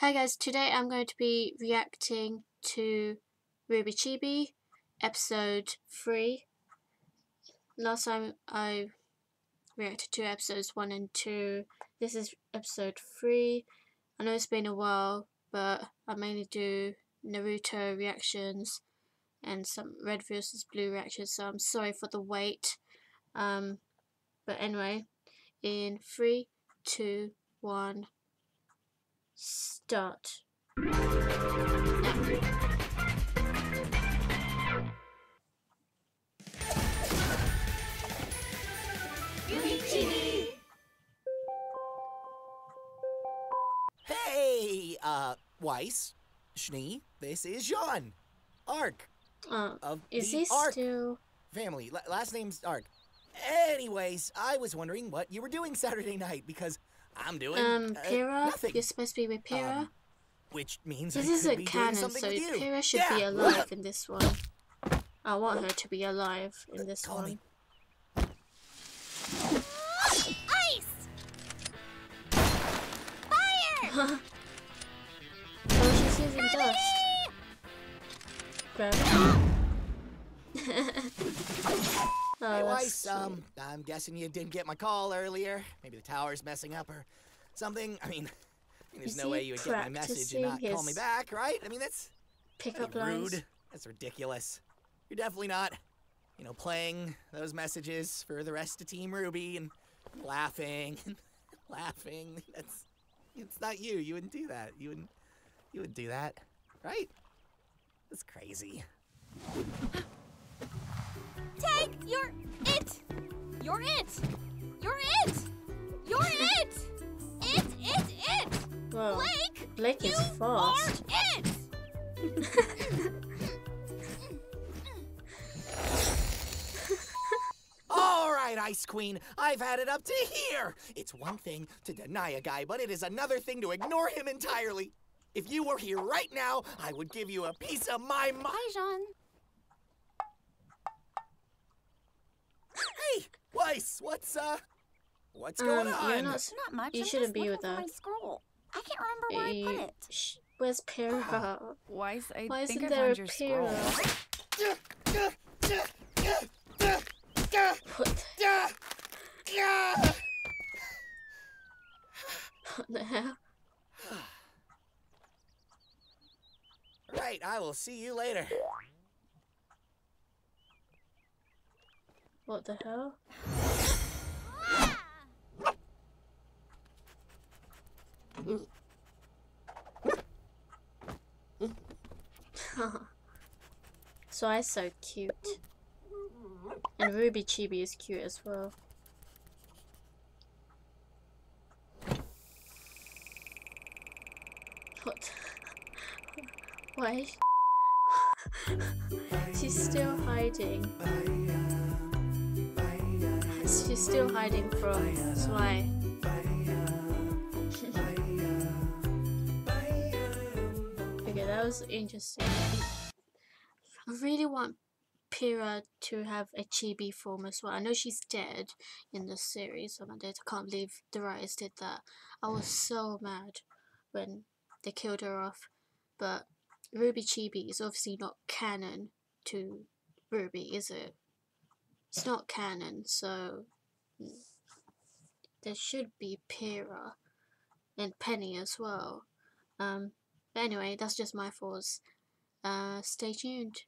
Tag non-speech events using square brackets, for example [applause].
Hi guys, today I'm going to be reacting to RWBY Chibi episode 3. Last time I reacted to episodes 1 and 2. This is episode 3. I know it's been a while, but I mainly do Naruto reactions and some red versus blue reactions, so I'm sorry for the wait. Um, but anyway, in 3, 2, 1 start. Hey, uh, Weiss, Schnee, this is Jaune, Arc Uh, of is the he Arc still? family. La- last name's Arc. Anyways, I was wondering what you were doing Saturday night because I'm doing Um, uh, Pyrrha? nothing, You're supposed to be with Pyrrha? Um, which means this I isn't canon, so with you. Pyrrha should yeah. be alive in this one. I want her to be alive in this Call one. me. Ice! Fire! [laughs] oh, she's using dust. Grab [laughs] [laughs] it. Oh, Hey, Weiss, um, I'm guessing you didn't get my call earlier. Maybe the tower's messing up or something. I mean, I [laughs] mean there's Is no way you would get my message and not call me back, right? I mean, that's Pickup Pretty lines. rude. That's ridiculous. You're definitely not, you know, playing those messages for the rest of Team RWBY and laughing and [laughs] laughing. That's it's not you. You wouldn't do that. You wouldn't you wouldn't do that. Right? That's crazy. [gasps] [laughs] Take your it! You're it! You're it! You're it! It, it, it! Whoa. Blake! Blake is you fast. are it! All right, Ice Queen. I've had it up to here. It's one thing to deny a guy, but it is another thing to ignore him entirely. If you were here right now, I would give you a piece of my mind. Bye, Jaune. Hey, Weiss, what's uh, what's going Um, on? you're not. Not much. You I'm shouldn't just be with for my scroll. I can't remember where I put it. sh- Where's Pyrrha? Weiss, I Why think isn't I there a found your scroll. What what the hell? Right, I will see you later. What the hell? [laughs] so I so cute. And RWBY Chibi is cute as well. What? [laughs] Why? [laughs] She's still hiding. She's still hiding from Zwei. [laughs] okay, that was interesting. I really want Pyrrha to have a chibi form as well. I know she's dead in the series, oh so I'm dead. I can't believe the writers did that. I was so mad when they killed her off. But RWBY Chibi is obviously not canon to RWBY, is it? It's not canon, so there should be Pyrrha and Penny as well. Um, but anyway, that's just my thoughts. Uh, stay tuned.